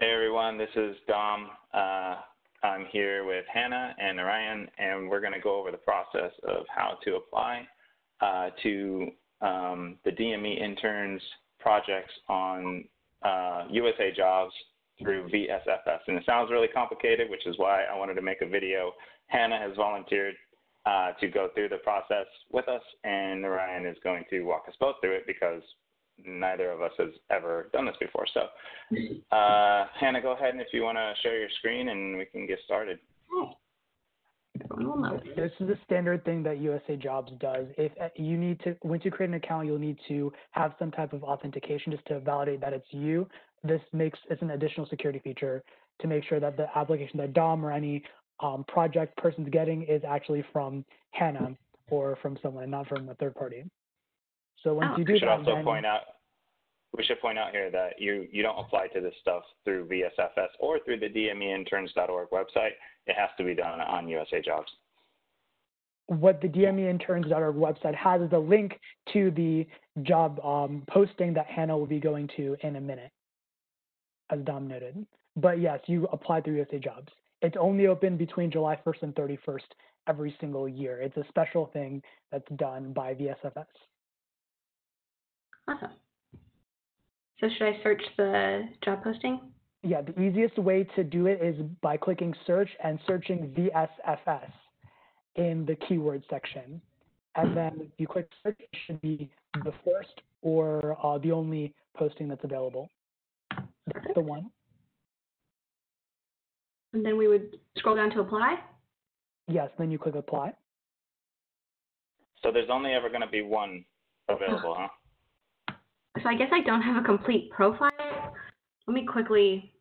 Hey everyone, this is Dom. Uh, I'm here with Hannah and Narayan, and we're going to go over the process of how to apply uh, to um, the DME interns projects on uh, USA Jobs through VSFS. And it sounds really complicated, which is why I wanted to make a video. Hannah has volunteered uh, to go through the process with us, and Narayan is going to walk us both through it because neither of us has ever done this before. So, uh, Hannah, go ahead and if you want to share your screen and we can get started. This is a standard thing that USA Jobs does. If uh, you need to, once you create an account, you'll need to have some type of authentication just to validate that it's you. This makes it's an additional security feature to make sure that the application that Dom or any um, project person's getting is actually from Hannah or from someone, not from a third party. So once oh. you do we should that, also then, point out we should point out here that you you don't apply to this stuff through VSFS or through the DMEinterns.org website. It has to be done on USA Jobs. What the DMEinterns.org website has is a link to the job um, posting that Hannah will be going to in a minute, as Dom noted. But yes, you apply through USA Jobs. It's only open between July 1st and 31st every single year. It's a special thing that's done by VSFS. Awesome. So should I search the job posting? Yeah, the easiest way to do it is by clicking search and searching VSFS in the keyword section. And then if you click search, it should be the first or uh, the only posting that's available. That's the one. And then we would scroll down to apply? Yes, then you click apply. So there's only ever going to be one available, huh? So I guess I don't have a complete profile. Let me quickly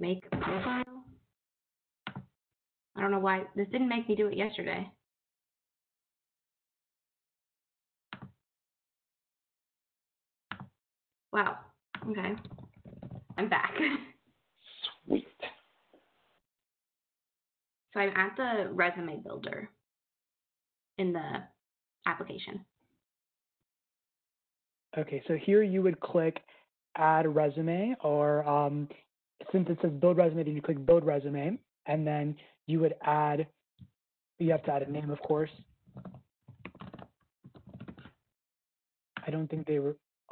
make a profile. I don't know why this didn't make me do it yesterday. Wow. Okay. I'm back. Sweet. So I'm at the resume builder in the application. Okay, so here you would click add resume or um, since it says build resume, then you click build resume and then you would add, you have to add a name, of course. I don't think they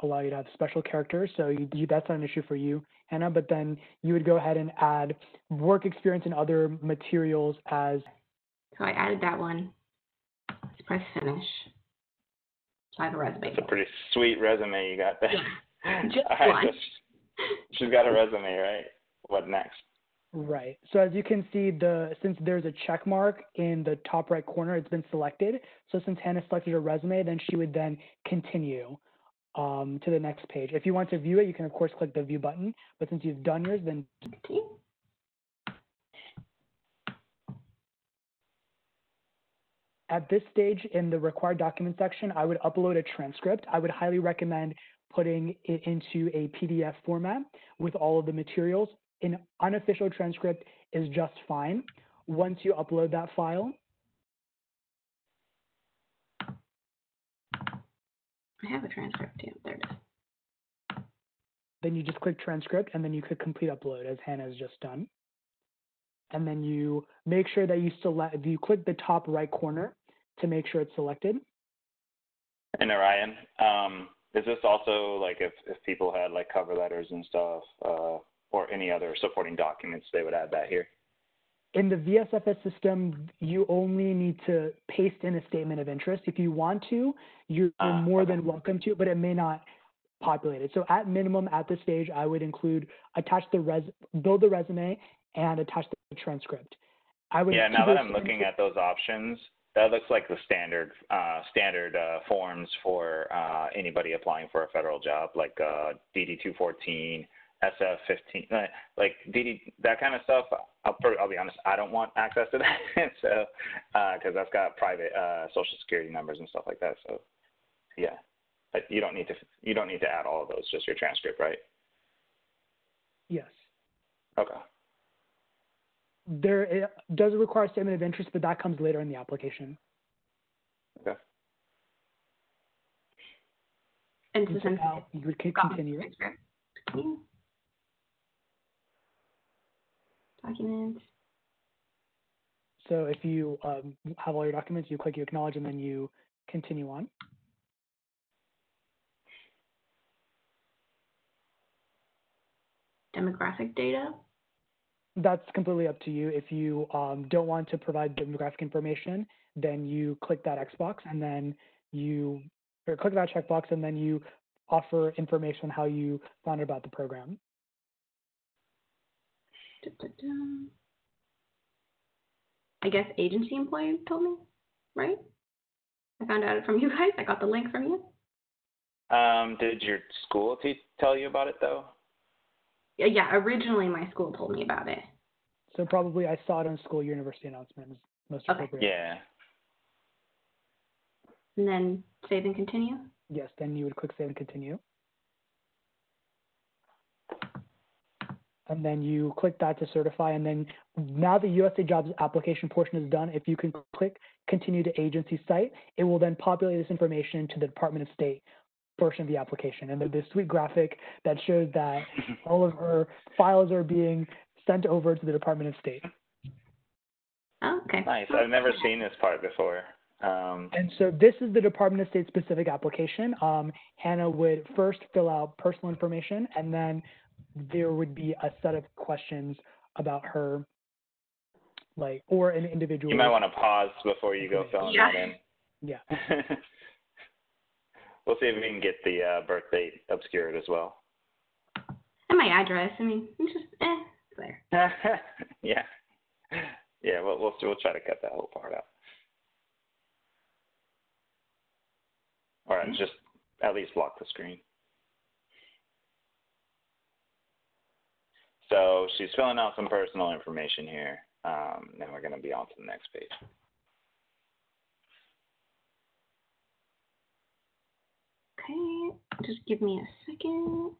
allow you to have special characters, so you, you, that's not an issue for you, Hannah, but then you would go ahead and add work experience and other materials as. So I added that one. Let's press finish. So I have a resume. It's a pretty sweet resume you got there. Yeah. Just right, one. she's got a resume, right? What next? Right. So as you can see, the since there's a check mark in the top right corner, it's been selected. So since Hannah selected her resume, then she would then continue um, to the next page. If you want to view it, you can of course click the view button. But since you've done yours, then At this stage in the required document section, I would upload a transcript. I would highly recommend putting it into a PDF format with all of the materials. An unofficial transcript is just fine. Once you upload that file, I have a transcript too. There it is. then you just click transcript and then you click complete upload as Hannah has just done. And then you make sure that you select, you click the top right corner to make sure it's selected. And Narayan, um, is this also like if, if people had like cover letters and stuff, uh, or any other supporting documents, they would add that here? In the VSFS system, you only need to paste in a statement of interest. If you want to, you're Ah, more okay. than welcome to, but it may not populate it. So at minimum, at this stage, I would include attach the res, build the resume and attach the transcript. I would Yeah, now that I'm looking at those options, that looks like the standard uh, standard uh, forms for uh, anybody applying for a federal job, like uh, DD 214, SF 15, uh, like DD that kind of stuff. I'll, I'll be honest, I don't want access to that, so because that's got private uh, social security numbers and stuff like that. So yeah, but you don't need to you don't need to add all of those, just your transcript, right? Yes. Okay. There it does require a statement of interest, but that comes later in the application. Okay. And And so now you would click continue. transcript. Continue. Documents. So if you um, have all your documents, you click you acknowledge and then you continue on. Demographic data. That's completely up to you. If you um, don't want to provide demographic information, then you click that X box and then you or click that checkbox and then you offer information on how you found out about the program. I guess agency employee told me, right? I found out from you guys. I got the link from you. Um, did your school te- tell you about it though? Yeah, yeah. Originally, my school told me about it. So probably I saw it on school university announcement is most Okay. appropriate. Yeah. And then save and continue. Yes, then you would click save and continue. And then you click that to certify. And then now the USA Jobs application portion is done. If you can click continue to agency site, it will then populate this information to the Department of State portion of the application. And then this sweet graphic that shows that all of her files are being sent over to the Department of State. Oh, okay. Nice. I've never seen this part before. Um, And so this is the Department of State specific application. Um, Hannah would first fill out personal information, and then there would be a set of questions about her, like, or an individual. you might want to pause before you go filling Yeah. that in. Yeah. we'll see if we can get the uh, birth date obscured as well. And my address. I mean, it's just eh, it's there. yeah. Yeah, we'll, we'll we'll try to cut that whole part out. Or Okay. just at least block the screen. So she's filling out some personal information here. Um, and we're going to be on to the next page. Okay, just give me a second.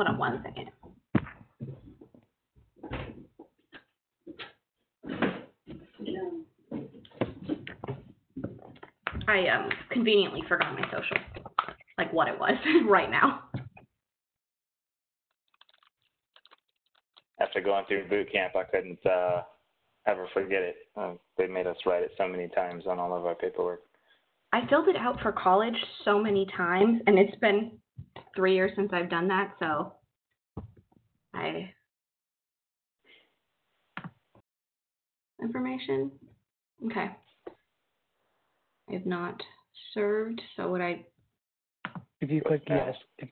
Hold on one second. I um conveniently forgot my social, like what it was right now. After going through boot camp, I couldn't uh, ever forget it. Uh, they made us write it so many times on all of our paperwork. I filled it out for college so many times, and it's been three years since I've done that, so I information. Okay. I have not served, so would I? If you click Yeah. yes, if,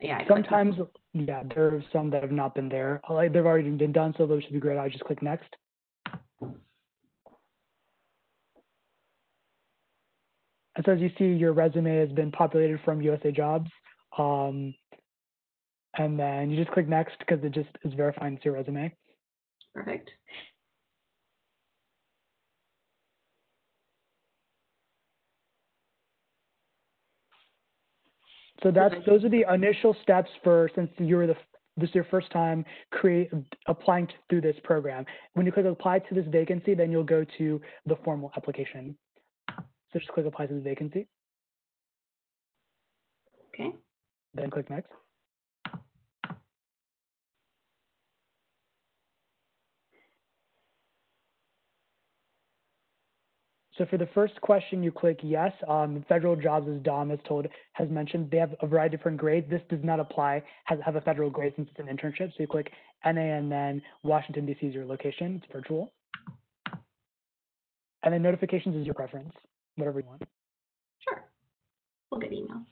Yeah. I clicked- sometimes, yeah, there are some that have not been there. Like they've already been done, so those should be great. I just click next. And so as you see, your resume has been populated from USA Jobs. Um, and then you just click next because it just is verifying it's your resume. Perfect. So that's those are the initial steps for since you were the this is your first time create applying to, through this program. When you click apply to this vacancy, then you'll go to the formal application. So just click apply to this vacancy, Okay. then click next. So for the first question, you click yes. Um, federal jobs, as Dom has told, has mentioned, they have a variety of different grades. This does not apply, has have a federal grade since it's an internship. So you click NA and then Washington DC is your location. It's virtual. And then notifications is your preference, whatever you want. Sure. We'll get emails.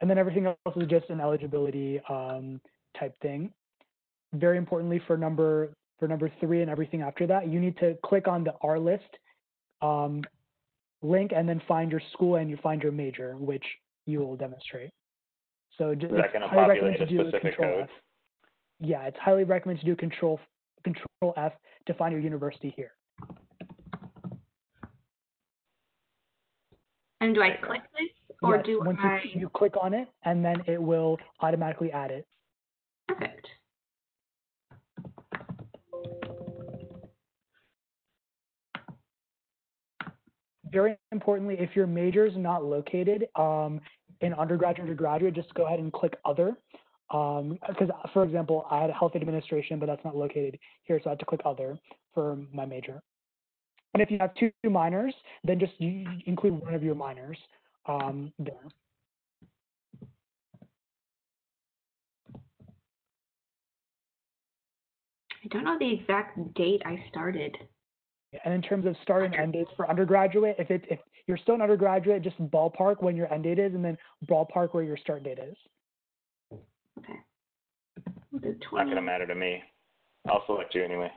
And then everything else is just an eligibility um, type thing. Very importantly, for number for number three and everything after that, you need to click on the R list um, link and then find your school and you find your major, which you will demonstrate. So Is just that going to highly populate recommend to a do specific control code? F. Yeah, it's highly recommended to do control control F to find your university here. And do I click this or yes, do once I? you, you click on it and then it will automatically add it. Perfect. very importantly, if your major is not located um, in undergraduate or graduate, just go ahead and click other. Because, for example, I had a health administration, but that's not located here, so I had to click other for my major. And if you have two minors, then just include one of your minors um, there. I don't know the exact date I started. And in terms of start and end dates for undergraduate, if it if you're still an undergraduate, just ballpark when your end date is, and then ballpark where your start date is. Okay. We'll do Not going to matter to me. I'll select you anyway.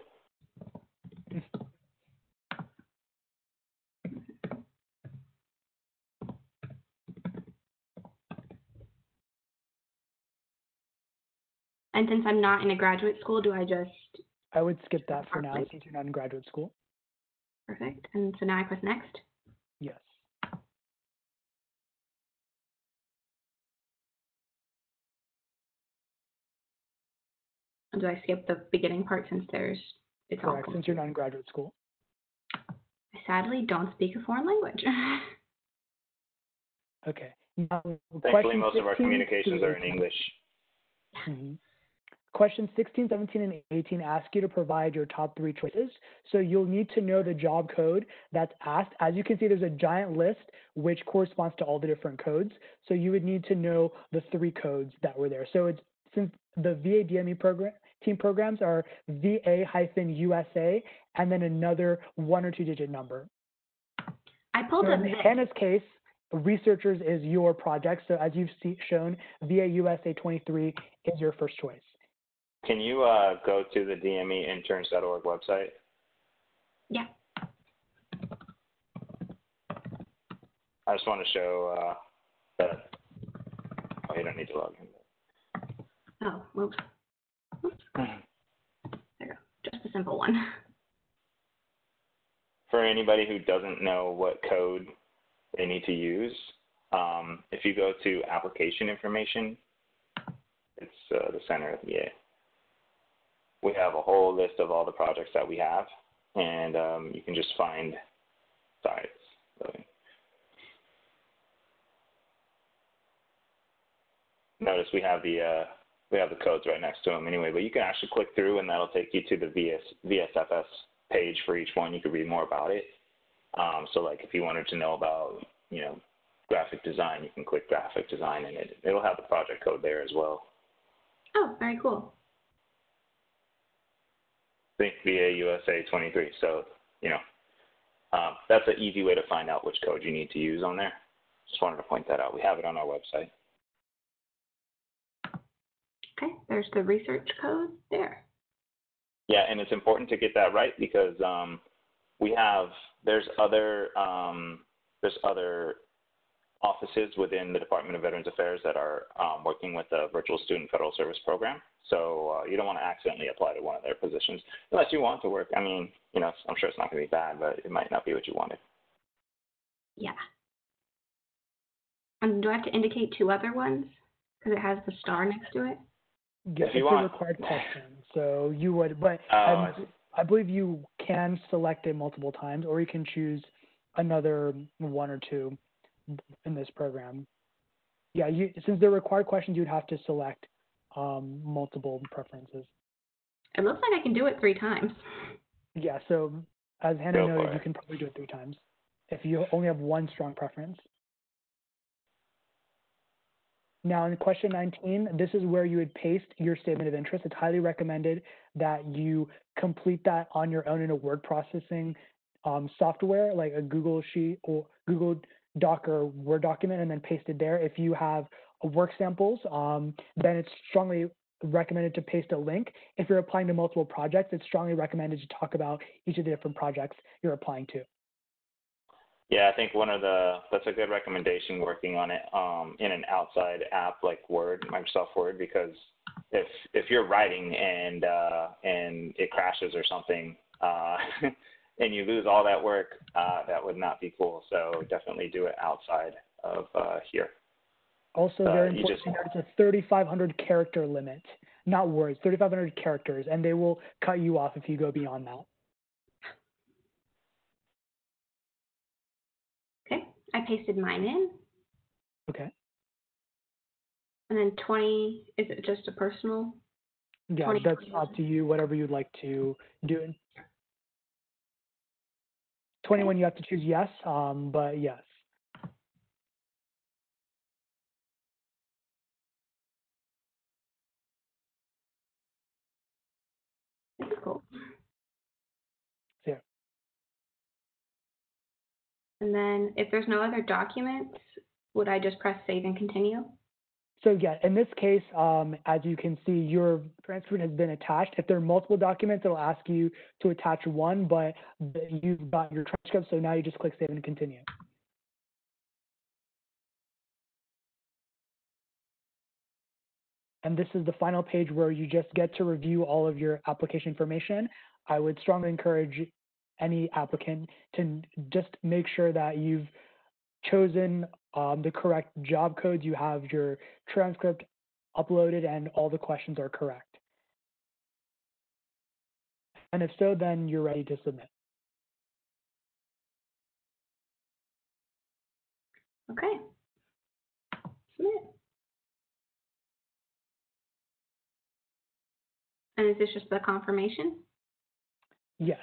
And since I'm not in a graduate school, do I just I would skip that for now since you're not in graduate school. perfect? And so now I press next. Yes. Do I skip the beginning part since there's it's all Correct, since you're not in graduate school. I sadly don't speak a foreign language. Okay. Now, Thankfully, question most of our communications to are in English. Mhm. Questions 16, 17, and 18 ask you to provide your top three choices. So you'll need to know the job code that's asked. As you can see, there's a giant list which corresponds to all the different codes. So you would need to know the three codes that were there. So it's since the VADME program team programs are VA-USA and then another one or two digit number. I pulled So up in. Hannah's case, researchers is your project. So as you've see, shown, VA USA 23 is your first choice. Can you uh, go to the DMEinterns.org website? Yeah. I just want to show uh, that. Oh, you don't need to log in. Oh, whoops. There. Just a simple one. For anybody who doesn't know what code they need to use, um, if you go to application information, it's uh, the center of the VA. We have a whole list of all the projects that we have, and um, you can just find. It's. Notice we have the uh, we have the codes right next to them anyway, but you can actually click through, and that'll take you to the VS, VSFS page for each one. You can read more about it. Um, so, like, if you wanted to know about, you know, graphic design, you can click graphic design, and it it'll have the project code there as well. Oh, very cool. Think VA USA 23. So, you know, um, that's an easy way to find out which code you need to use on there. Just wanted to point that out. We have it on our website. Okay, there's the research code there. Yeah, and it's important to get that right because um, we have there's other um, there's other offices within the Department of Veterans Affairs that are um, working with the Virtual Student Federal Service Program. So uh, you don't want to accidentally apply to one of their positions unless you want to work. I mean, you know, I'm sure it's not going to be bad, but it might not be what you wanted. Yeah. And do I have to indicate two other ones? Because it has the star next to it? Yeah, If you it's a required question. So you would, but Oh, I. I believe you can select it multiple times, or you can choose another one or two in this program. Yeah, you, since they're required questions, you'd have to select um, multiple preferences. It looks like I can do it three times. Yeah, so as Hannah Go noted, you can probably do it three times if you only have one strong preference. Now, in question 19, this is where you would paste your statement of interest. It's highly recommended that you complete that on your own in a word processing um, software like a Google Sheet or Google Doc or Word document and then paste it there. If you have work samples, um, then it's strongly recommended to paste a link. If you're applying to multiple projects, it's strongly recommended to talk about each of the different projects you're applying to. Yeah, I think one of the that's a good recommendation working on it um, in an outside app like Word, Microsoft Word, because if if you're writing and uh, and it crashes or something uh, and you lose all that work, uh, that would not be cool. So definitely do it outside of uh, here. Also, Uh, very you important just- it's a 3,500 character limit, not words, 3,500 characters, and they will cut you off if you go beyond that. I pasted mine in. Okay. And then 20, is it just a personal? Yeah, 20, that's 21. up to you, whatever you'd like to do. 21, you have to choose yes, um, but yes. And then if there's no other documents, would I just press save and continue? So yeah, in this case, um, as you can see, your transcript has been attached. If there are multiple documents, it'll ask you to attach one, but you've got your transcript, so now you just click save and continue. And this is the final page where you just get to review all of your application information. I would strongly encourage any applicant to just make sure that you've chosen um, the correct job codes, you have your transcript uploaded, and all the questions are correct. And if so, then you're ready to submit. Okay. Submit. And is this just the confirmation? Yes.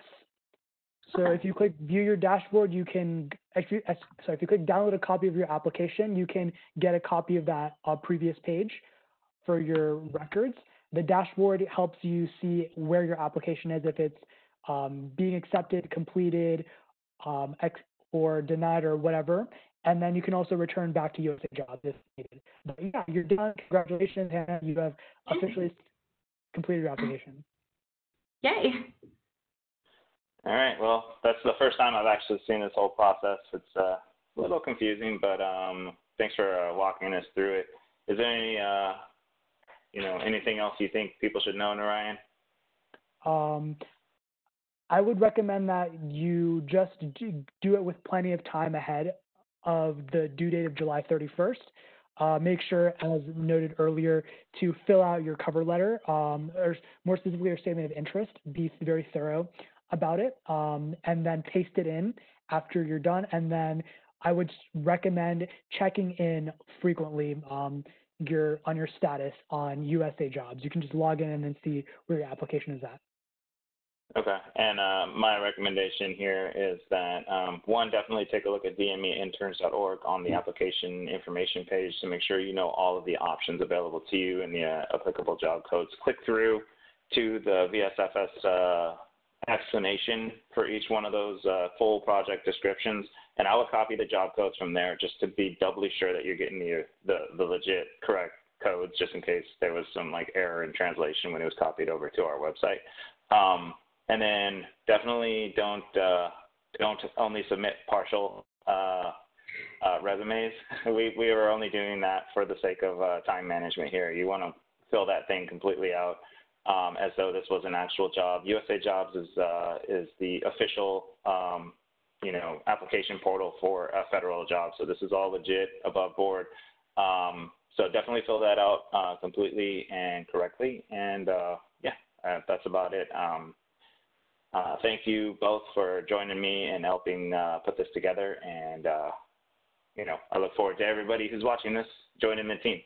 So if you click view your dashboard, you can, you, sorry, if you click download a copy of your application, you can get a copy of that uh, previous page for your records. The dashboard helps you see where your application is, if it's um, being accepted, completed, um, ex- or denied or whatever. And then you can also return back to USA Jobs if needed. But yeah, you're done. Congratulations, Hannah. You have officially completed your application. Yay. All right. Well, that's the first time I've actually seen this whole process. It's uh, a little confusing, but um, thanks for uh, walking us through it. Is there any, uh, you know, anything else you think people should know, Narayan? Um, I would recommend that you just do, it with plenty of time ahead of the due date of July 31st. Uh, make sure, as noted earlier, to fill out your cover letter, um, or more specifically, your statement of interest. Be very thorough about it, um, and then paste it in after you're done. And then I would recommend checking in frequently um, your on your status on USA Jobs. You can just log in and then see where your application is at. Okay. And uh, my recommendation here is that um, one, definitely take a look at dmeinterns.org on the application information page to make sure you know all of the options available to you and the uh, applicable job codes. Click through to the VSFS uh, explanation for each one of those uh, full project descriptions, and I will copy the job codes from there just to be doubly sure that you're getting the the, the legit correct codes, just in case there was some like error in translation when it was copied over to our website. Um, and then definitely don't uh, don't only submit partial uh, uh, resumes. we we are only doing that for the sake of uh, time management here. You want to fill that thing completely out um, as though this was an actual job. USA Jobs is uh, is the official um, you know application portal for a federal job. So this is all legit, above board. Um, so definitely fill that out uh, completely and correctly. And uh, yeah, uh, that's about it. Um, uh, thank you both for joining me and helping uh, put this together. And, you know, I look forward to everybody who's watching this joining the team.